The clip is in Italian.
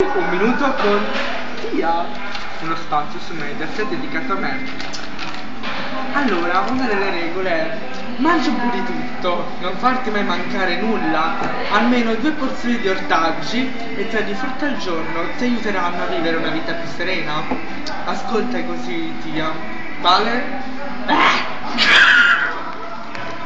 Un minuto con Tia, uno spazio su Mediaset dedicato a me. Allora, una delle regole è mangia un po' di tutto, non farti mai mancare nulla, almeno due porzioni di ortaggi e tre di frutta al giorno ti aiuteranno a vivere una vita più serena. Ascolta così, Tia. Vale?